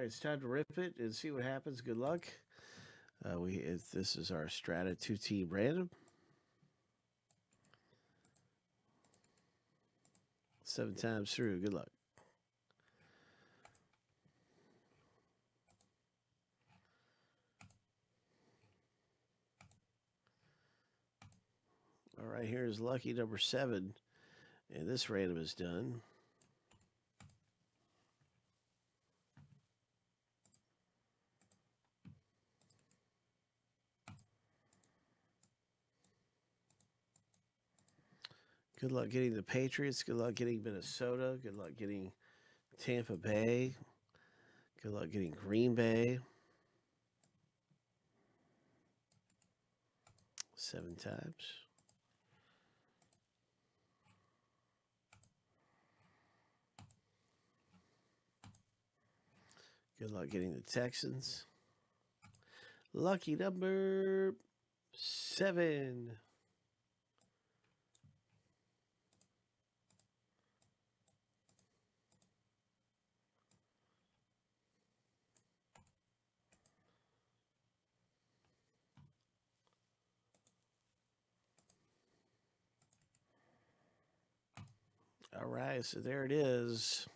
right, it's time to rip it and see what happens. Good luck. Uh, we this is our Strata two team random. Seven times through. Good luck. All right, here's lucky number seven. And this random is done. Good luck getting the Patriots. Good luck getting Minnesota. Good luck getting Tampa Bay. Good luck getting Green Bay. Seven times. Good luck getting the Texans. Lucky number seven. All right, so there it is.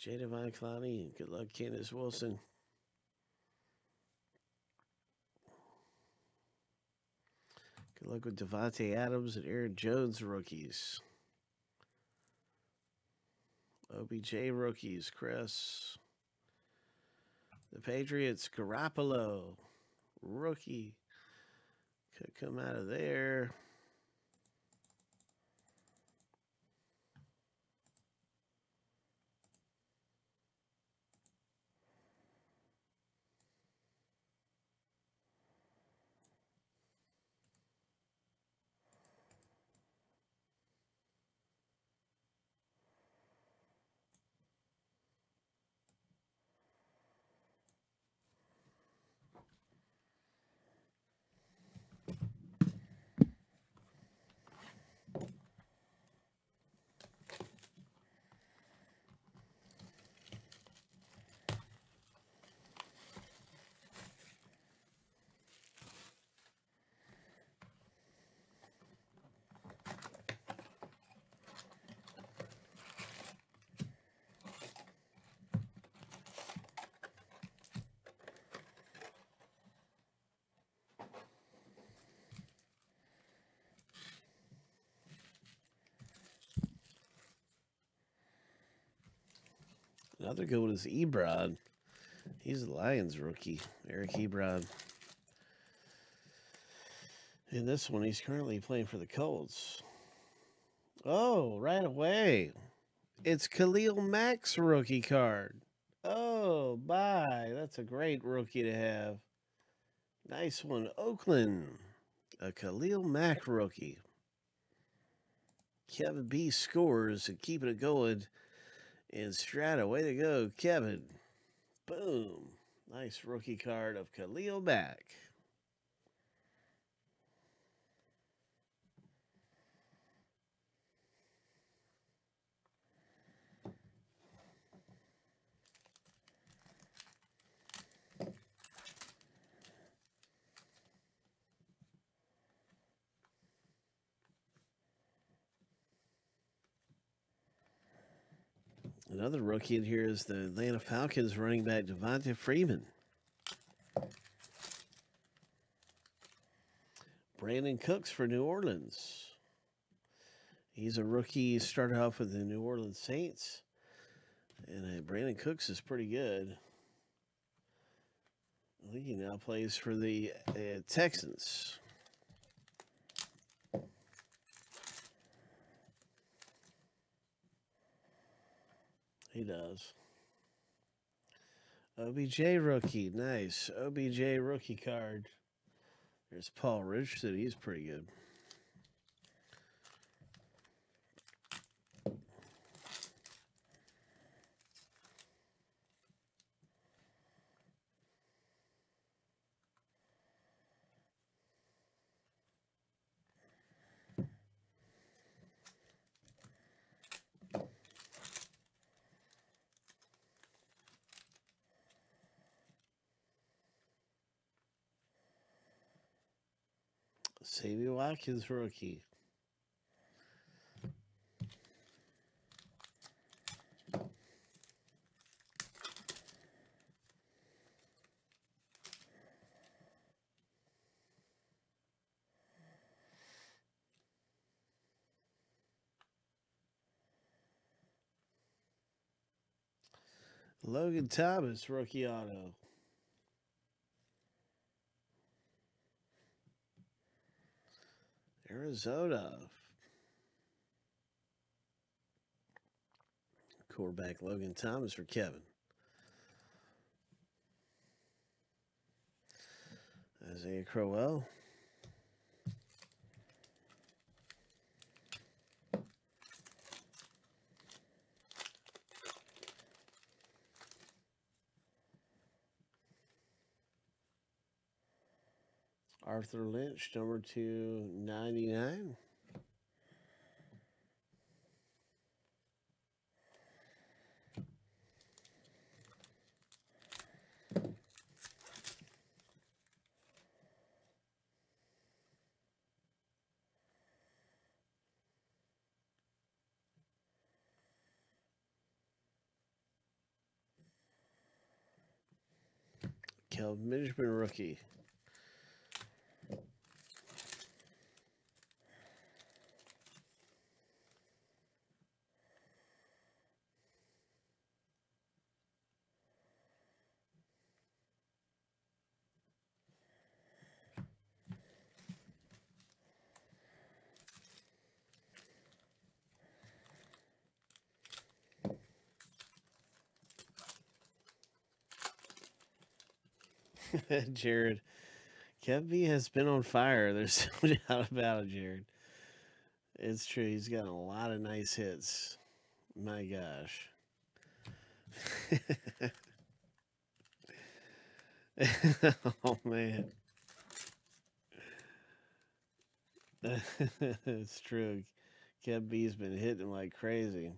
Jadeveon Clowney, good luck, Candace Wilson. Good luck with Davante Adams and Aaron Jones rookies. OBJ rookies, Chris. The Patriots, Garoppolo, rookie. Could come out of there. Another good one is Ebron. He's a Lions rookie, Eric Ebron. In this one, he's currently playing for the Colts. Oh, right away. It's Khalil Mack's rookie card. Oh, bye. That's a great rookie to have. Nice one. Oakland. A Khalil Mack rookie. Kevin B scores and keeping it going in Strata. Way to go, Kevin. Boom. Nice rookie card of Khalil Mack. Another rookie in here is the Atlanta Falcons running back Devonta Freeman. Brandin Cooks for New Orleans. He's a rookie. He started off with the New Orleans Saints. And uh, Brandin Cooks is pretty good. I think he now plays for the uh, Texans. He does. OBJ rookie. Nice. OBJ rookie card. There's Paul Richardson. He's pretty good. Sammy Watkins rookie. Logan Thomas, rookie auto. Arizona. Quarterback Logan Thomas for Kevin. Isaiah Crowell. Arthur Lynch, number 299. Kelvin Benjamin rookie. Jared. Kevin has been on fire. There's no doubt about it, Jared. It's true. He's got a lot of nice hits. My gosh. oh, man. it's true. Kev B's been hitting like crazy.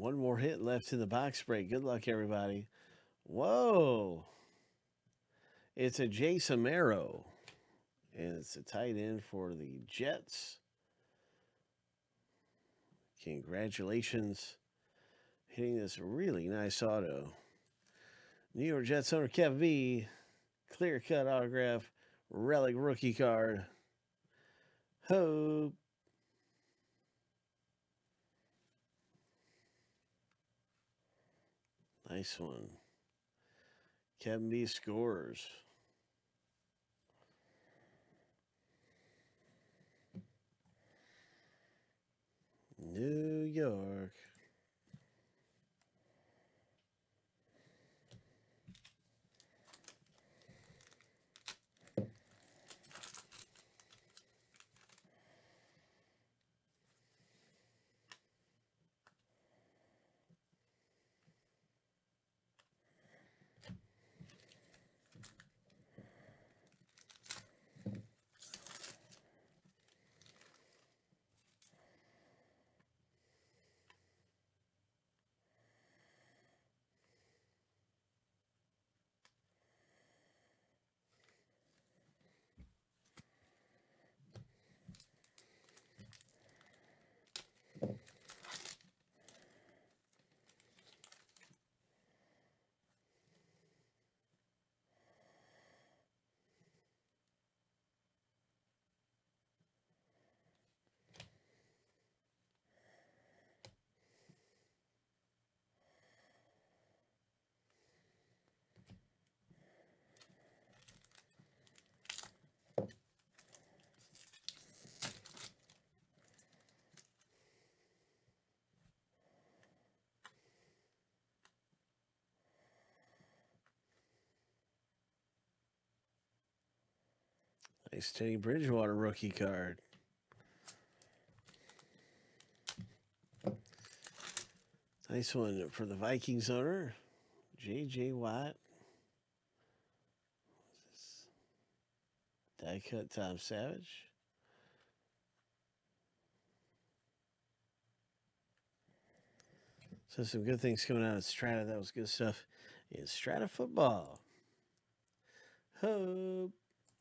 One more hit left in the box break. Good luck, everybody. Whoa. It's a Jace Amaro. And it's a tight end for the Jets. Congratulations. Hitting this really nice auto. New York Jets owner Kev V. Clear cut autograph. Relic rookie card. Hope. Nice one. Kevin B scores. New York. Nice Teddy Bridgewater rookie card. Nice one for the Vikings owner, J.J. Watt. Die cut Tom Savage. So some good things coming out of Strata. That was good stuff in Strata football. Hope.